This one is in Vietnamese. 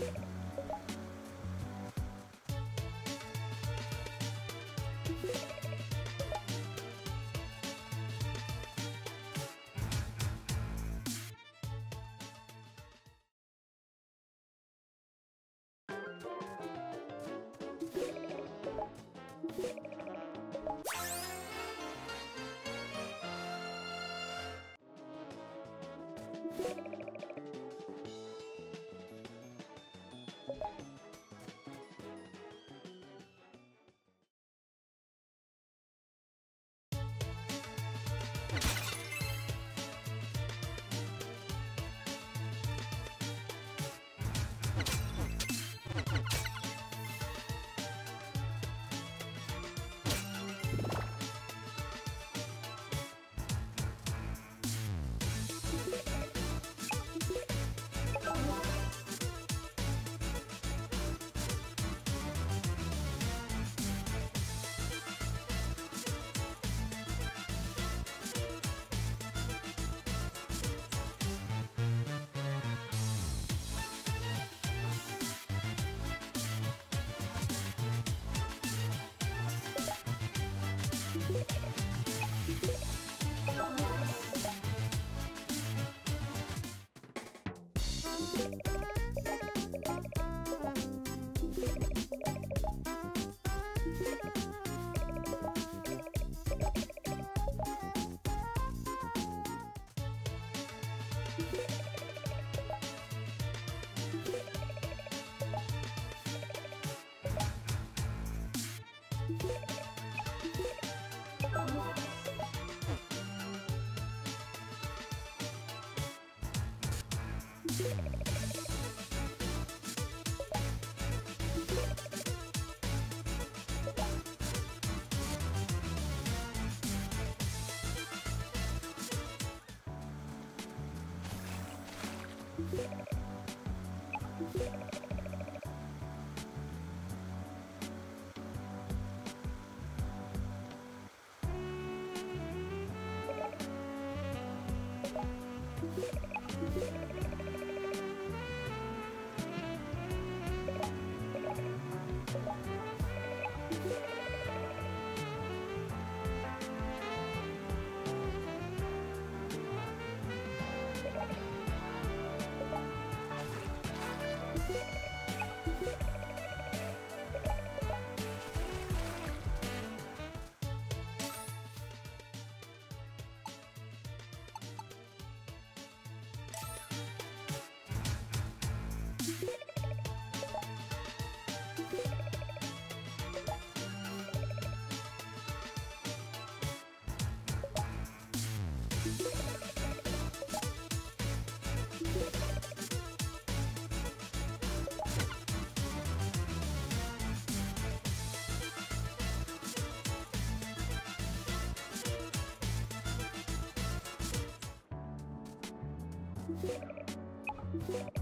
you Yeah. はあ。Yeah.